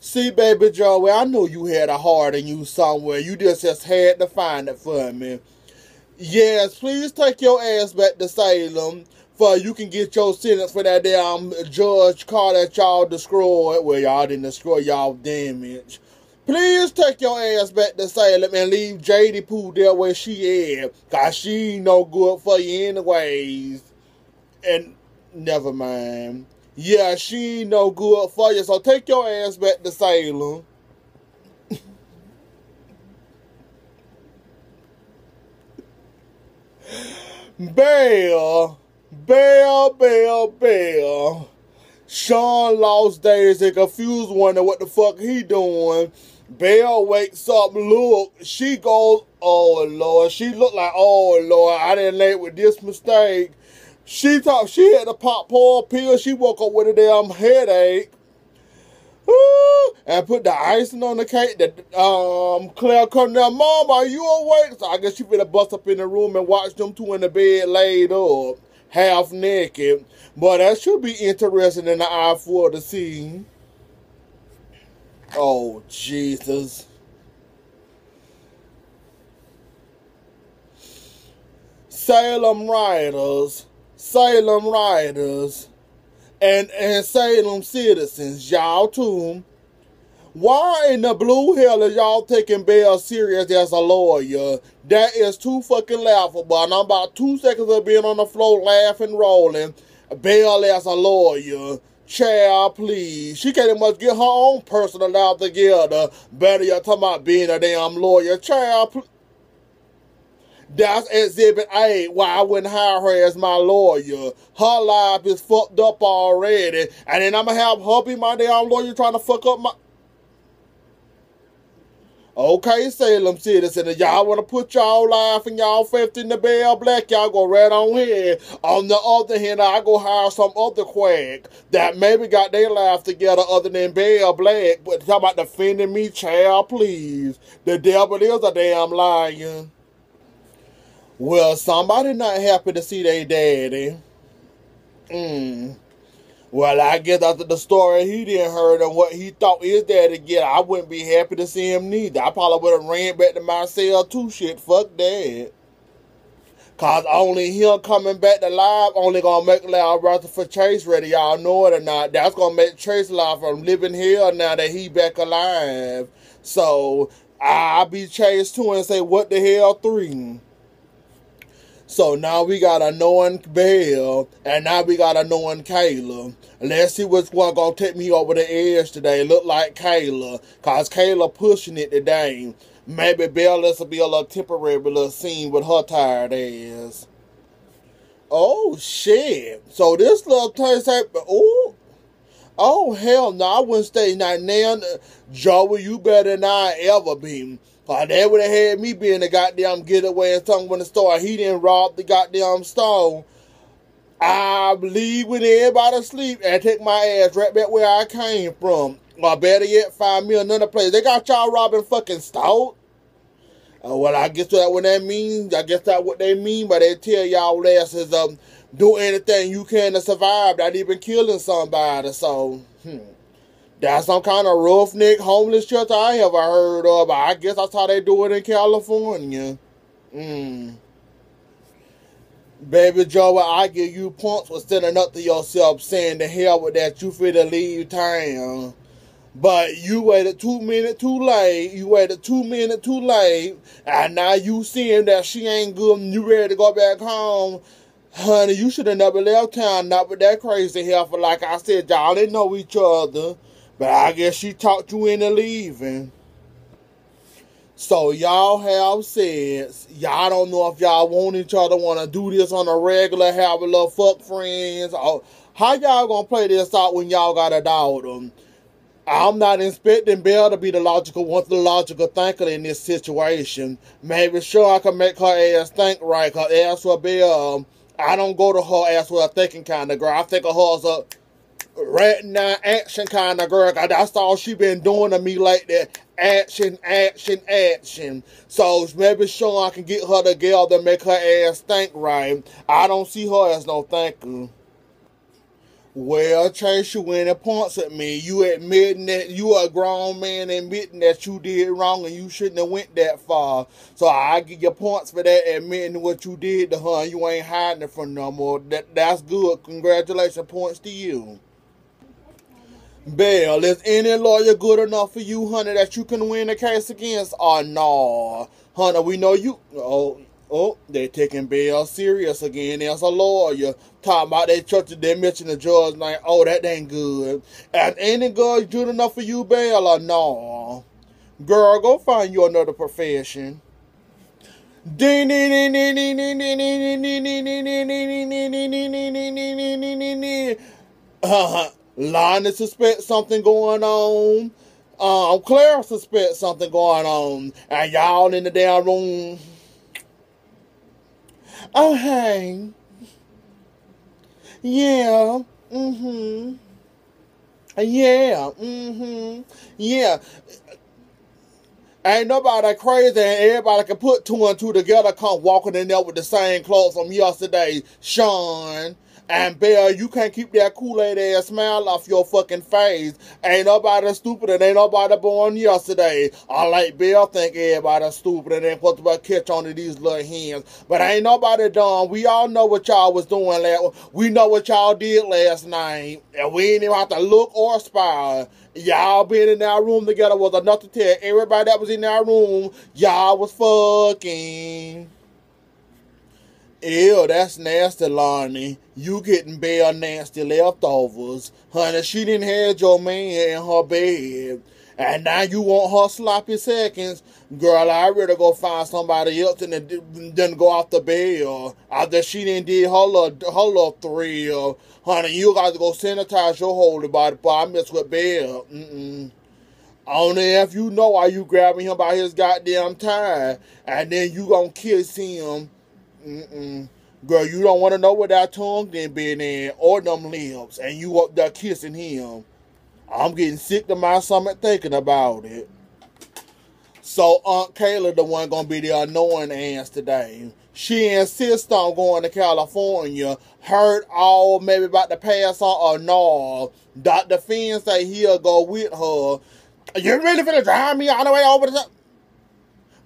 See, baby Joey, I know you had a heart in you somewhere. You just just had to find it for me. Yes, please take your ass back to Salem for you can get your sentence for that damn judge car that y'all destroyed. Well, y'all didn't destroy y'all damage. Please take your ass back to Salem and leave JD Pooh there where she at. Cause she ain't no good for you anyways. And never mind. Yeah, she no good for you. So take your ass back to Salem. Belle, Belle, Belle, Belle. Shawn lost days and confused, wondering what the fuck he doing. Belle wakes up, look, she goes, oh Lord, she looked like, oh Lord, I didn't late with this mistake. She thought she had to pop four pill. She woke up with a damn headache. Ooh, and put the icing on the cake. That um, Claire come down, Mom, are you awake? So I guess she finna bust up in the room and watch them two in the bed laid up, half naked. But that should be interesting in the eye for the scene. Oh Jesus. Salem Riders, Salem Riders and, and Salem citizens, y'all too. Why in the blue hell are y'all taking Belle serious as a lawyer? That is too fucking laughable. And I'm about two seconds of being on the floor laughing, rolling. Belle as a lawyer. Child, please. She can't much get her own personal life together. Better you talking about being a damn lawyer. Child, please. That's exhibit A, why I wouldn't hire her as my lawyer. Her life is fucked up already. And then I'm gonna have her be my damn lawyer trying to fuck up my. Okay, Salem citizen, if y'all want to put y'all life and y'all faith in the Belle Black, y'all go right on here. On the other hand, I go hire some other quack that maybe got their life together other than Belle Black. But talk about defending me, child, please. The devil is a damn lion. Well, somebody not happy to see their daddy. Hmm. Well, I guess after the story he didn't heard and what he thought his daddy get, I wouldn't be happy to see him neither. I probably would have ran back to my cell too. Shit, fuck that. Cause only him coming back to life only gonna make Loud for Chase ready. Y'all know it or not. That's gonna make Chase life from living here now that he back alive. So I'll be Chase too and say, what the hell three? So now we got a knowing Belle, and now we got a knowing Kayla. Let's see which one gonna take me over the edge today. Look like Kayla, cause Kayla pushing it today. Maybe Belle this will be a little temporary little scene with her tired ass. Oh shit! So this little place, oh, oh hell no! I wouldn't stay now. Now, Joey, you better than I ever be. Uh, that would have had me being the goddamn getaway and something when the store. He didn't rob the goddamn store. I leave when everybody sleep and take my ass right back where I came from. Or better yet, find me another place. They got y'all robbing fucking stout. Uh, well, I guess that what that means. I guess that what they mean, by they tell y'all asses um do anything you can to survive, not even killing somebody. So, hmm. That's some kind of roughneck homeless shelter I ever heard of. I guess that's how they do it in California. Mm. Baby Joe, I give you points for standing up to yourself saying the hell with that you finna leave town. But you waited two minutes too late. You waited two minutes too late. And now you seeing that she ain't good and you ready to go back home. Honey, you should have never left town, not with that crazy heifer. Like I said, y'all didn't know each other. But I guess she talked you into leaving. So y'all have said y'all don't know if y'all want each other, want to do this on a regular, have a little fuck friends. Or how y'all gonna play this out when y'all got a daughter? I'm not expecting Belle to be the logical one, the logical thinker in this situation. Maybe sure I can make her ass think right. Her ass will be um, I don't go to her ass with a thinking kind of girl. I think of her as a now action kind of girl. That's all she been doing to me like that. Action, action, action. So maybe I can get her together and make her ass think right. I don't see her as no thinker. Well, Chase, you and points at me. You admitting that you are a grown man admitting that you did wrong and you shouldn't have went that far. So I give you points for that admitting what you did to her. You ain't hiding it from no more. That that's good. Congratulations, points to you. Belle, is any lawyer good enough for you, honey, that you can win the case against? Or no? Honey, we know you. Oh, Oh, they taking Belle serious again as a lawyer. Talking about that church, they mention the judge like, oh, that ain't good. And ain't it good enough for you, Belle, or no? Girl, go find you another profession. Uh, Lani suspect something going on. Um, Claire suspect something going on. And y'all in the damn room Oh, hey. Yeah. Mm-hmm. Yeah. Mm-hmm. Yeah. Ain't nobody crazy and everybody can put two and two together come walking in there with the same clothes from yesterday, Shawn. And Belle, you can't keep that Kool-Aid ass smile off your fucking face. Ain't nobody stupid and ain't nobody born yesterday. I like Belle think everybody stupid and ain't supposed to catch on to these little hands. But ain't nobody dumb. We all know what y'all was doing last we know what y'all did last night. And we ain't even have to look or spy. Y'all being in that room together was enough to tell everybody that was in that room y'all was fucking. Ew, that's nasty, Lani. You getting bare nasty leftovers. Honey, she didn't have your man in her bed. And now you want her sloppy seconds. Girl, I'd rather go find somebody else than, than go off the bed. After she didn't did her little, her little thrill. Honey, you got to go sanitize your holy body before I mess with Belle. Mm-mm. Only if you know why you grabbing him by his goddamn tie. And then you gonna kiss him Mm-mm. Girl, you don't want to know what that tongue then been in or them lips, and you up there kissing him. I'm getting sick to my stomach thinking about it. So Aunt Kayla, the one gonna be the annoying ass today. She insists on going to California. Heard all maybe about to pass on or no. Dr. Finn say he'll go with her. You really finna drive me all the way over the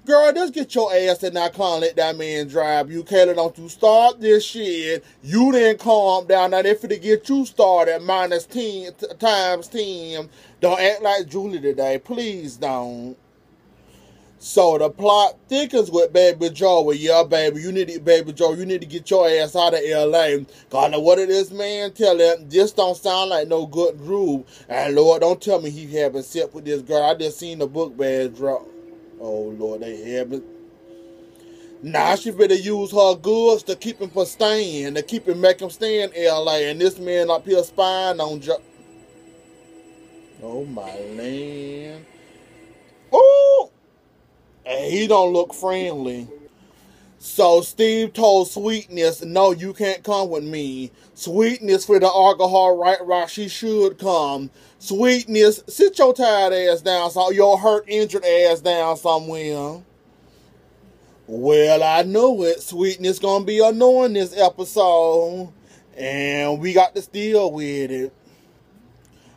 Girl, just get your ass in that car and let that man drive you. Kayla, don't you start this shit. You didn't calm down. Now they finna get you started minus 10 times 10. Don't act like Julie today. Please don't. So the plot thickens with Baby Joe. Well, yeah, baby, you need to, Baby Joe, you need to get your ass out of LA. God, what did this man tell him? This don't sound like no good groove. And Lord, don't tell me he haven't slept with this girl. I just seen the book bag drop. Oh Lord, they have it. Now she better use her goods to keep him from staying, to keep him make him stay in LA. And this man up here spying on jo Oh my land. Oh and he don't look friendly. So Steve told Sweetness, no, you can't come with me. Sweetness for the alcohol right right she should come. Sweetness, sit your tired ass down, so your hurt, injured ass down somewhere. Well, I know it. Sweetness gonna be annoying this episode. And we got to deal with it.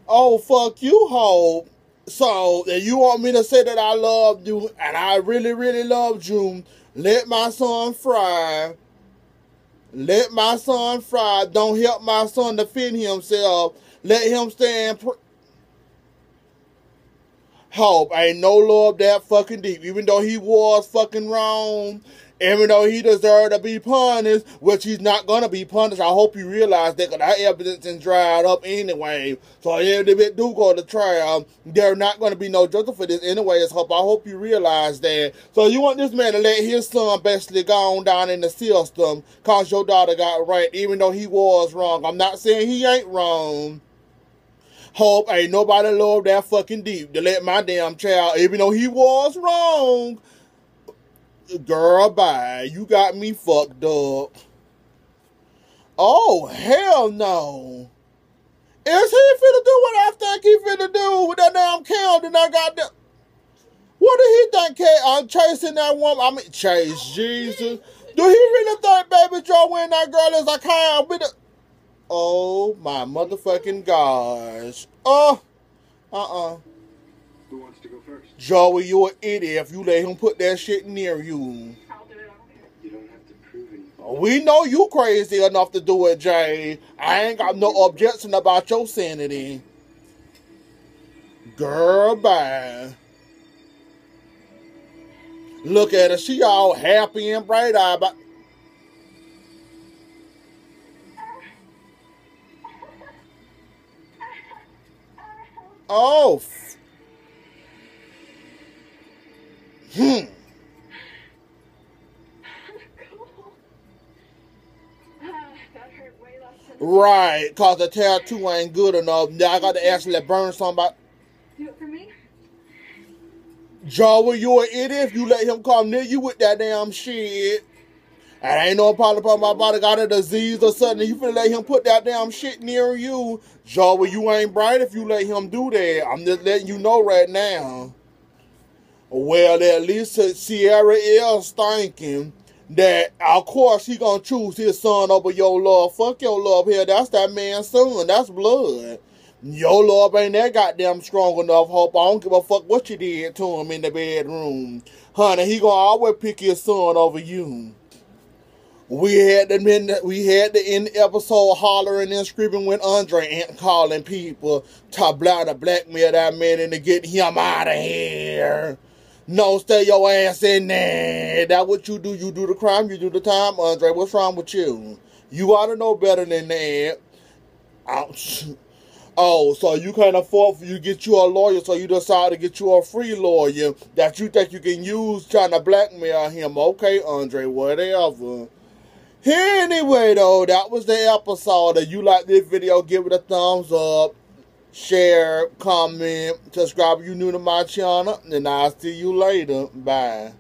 Oh, fuck you, Hope. So, you want me to say that I love you, and I really, really loved you, let my son fry. Let my son fry. Don't help my son defend himself. Let him stand. Hope ain't no love that fucking deep. Even though he was fucking wrong, even though he deserved to be punished, which he's not gonna be punished. I hope you realize that because that evidence is dried up anyway. So if they do go to trial, there's not gonna be no justice for this anyways. Hope I hope you realize that. So you want this man to let his son basically go on down in the system cause your daughter got right, even though he was wrong. I'm not saying he ain't wrong. Hope ain't nobody love that fucking deep to let my damn child, even though he was wrong, Girl, bye. You got me fucked up. Oh, hell no. Is he finna do what I think he finna do with that damn cow and I got that? What did he think I'm chasing that woman? I mean, chase Jesus. Do he really think Baby Joe when that girl is a cow? Oh my motherfucking gosh. Oh, uh-uh. Who wants to go first? Joey, you're an idiot if you let him put that shit near you. I'll do it. I don't care. You don't have to prove anything. We know you crazy enough to do it, Jay. I ain't got no objection about your sanity. Girl, bye. Look at her. She all happy and bright oh, hmm. cool. That hurt way less than. Right, cause the tattoo ain't good enough. Now I got to actually burn somebody. Do it for me. Joey, you an idiot if you let him come near you with that damn shit. And ain't no problem about my body got a disease or something. You finna let him put that damn shit near you. Joey, you ain't bright if you let him do that. I'm just letting you know right now. Well, at least Ciara is thinking that, of course, he gonna choose his son over your love. Fuck your love here. That's that man's son. That's blood. Your love ain't that goddamn strong enough, Hope. I don't give a fuck what you did to him in the bedroom. Honey, he gonna always pick his son over you. We had the we had the end episode hollering and screaming when Andre ain't calling people to blah to blackmail that man and to get him out of here. No, stay your ass in there. That what you do. You do the crime, you do the time, Andre. What's wrong with you? You ought to know better than that. Ouch. Oh, so you can't afford you get you a lawyer, so you decide to get you a free lawyer that you think you can use trying to blackmail him. Okay, Andre, whatever. Anyway, though, that was the episode. If you like this video, give it a thumbs up, share, comment, subscribe if you're new to my channel, and I'll see you later. Bye.